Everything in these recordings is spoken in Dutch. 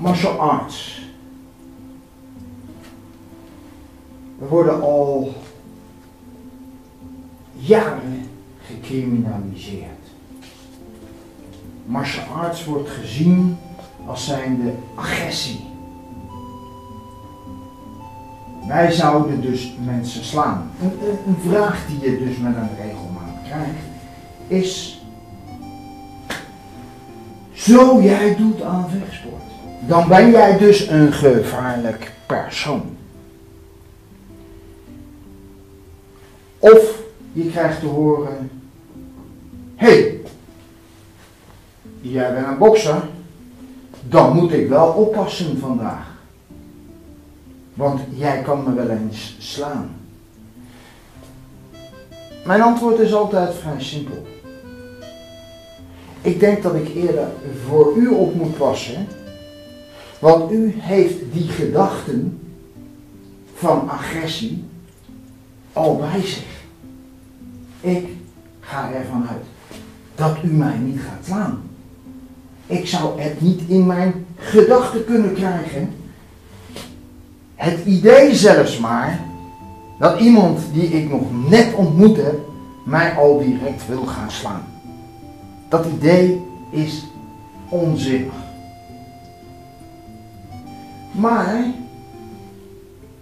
martial arts. We worden al jaren gecriminaliseerd. Martial arts wordt gezien als zijnde agressie. Wij zouden dus mensen slaan. Een, een, vraag die je dus met een regelmaat krijgt is: Zo jij doet aan vechtsport, dan ben jij dus een gevaarlijk persoon. Of je krijgt te horen: hey, jij bent een bokser, dan moet ik wel oppassen vandaag. Want jij kan me wel eens slaan. Mijn antwoord is altijd vrij simpel. Ik denk dat ik eerder voor u op moet passen. Want u heeft die gedachten van agressie al bij zich. Ik ga ervan uit dat u mij niet gaat slaan. Ik zou het niet in mijn gedachten kunnen krijgen. Het idee zelfs maar dat iemand die ik nog net ontmoet heb, mij al direct wil gaan slaan. Dat idee is onzinnig. Maar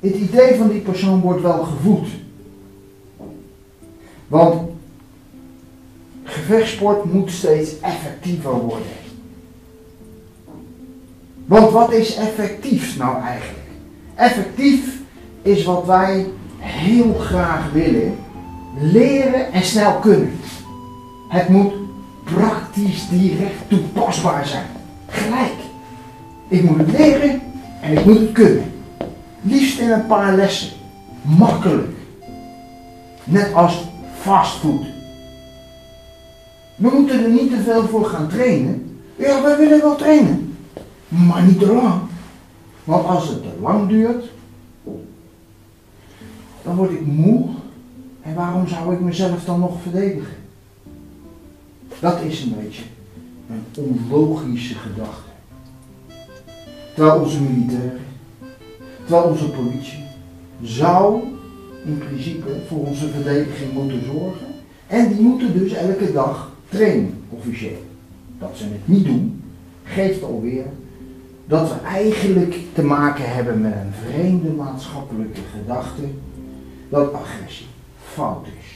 het idee van die persoon wordt wel gevoed. Want gevechtsport moet steeds effectiever worden. Want wat is effectief nou eigenlijk? Effectief is wat wij heel graag willen leren en snel kunnen. Het moet praktisch direct toepasbaar zijn. Gelijk. Ik moet leren en ik moet het kunnen. Liefst in een paar lessen. Makkelijk. Net als fastfood. We moeten er niet te veel voor gaan trainen. Ja, wij willen wel trainen. Maar niet te lang. Want als het te lang duurt, dan word ik moe. En waarom zou ik mezelf dan nog verdedigen? Dat is een beetje een onlogische gedachte. Terwijl onze militairen, terwijl onze politie zou in principe voor onze verdediging moeten zorgen. En die moeten dus elke dag trainen, officieel. Dat ze het niet doen, geeft alweer dat we eigenlijk te maken hebben met een vreemde maatschappelijke gedachte dat agressie fout is.